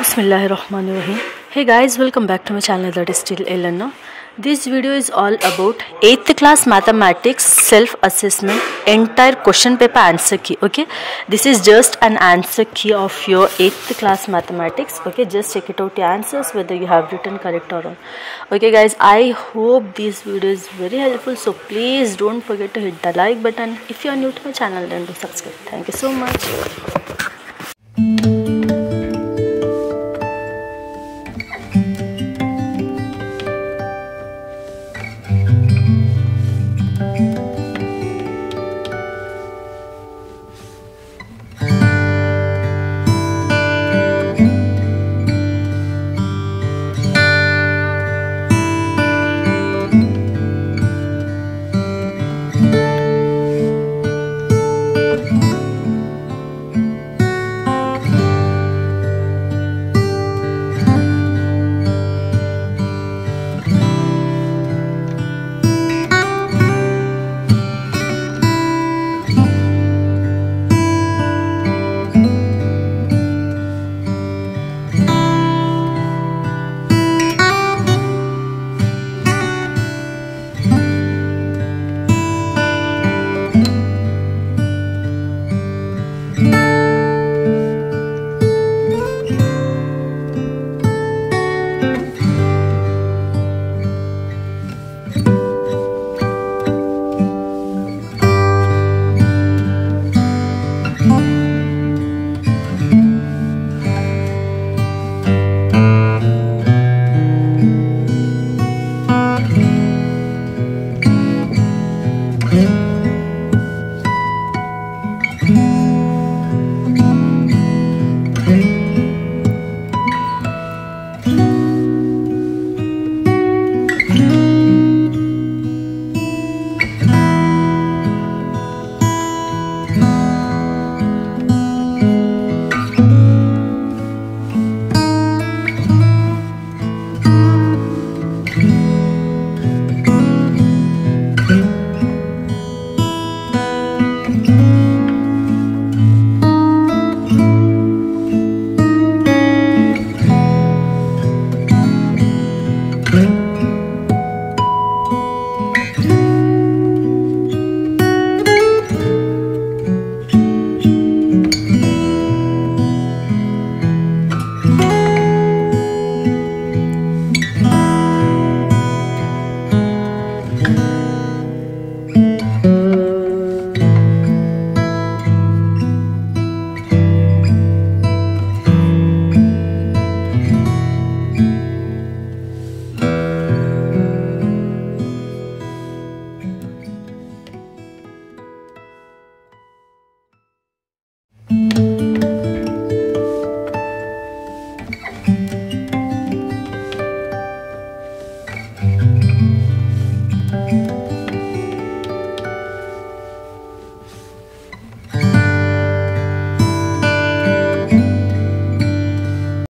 Bismillahirrahmanirrahim. Hey guys, welcome back to my channel, that is still Elena. This video is all about 8th class mathematics self-assessment entire question paper answer key. Okay, this is just an answer key of your 8th class mathematics. Okay, just check it out, your answers, whether you have written correct or wrong. Okay guys, I hope this video is very helpful, so please don't forget to hit the like button. If you are new to my channel, then do subscribe. Thank you so much.